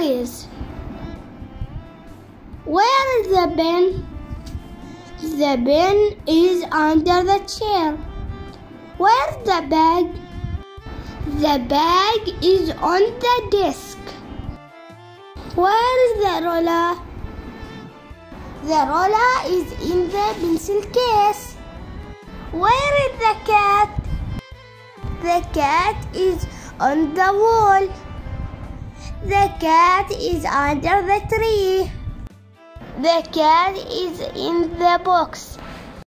is? Where is the pen? The pen is under the chair. Where's the bag? The bag is on the desk. Where is the roller? The roller is in the pencil case. Where is the cat? The cat is on the wall. The cat is under the tree. The cat is in the box.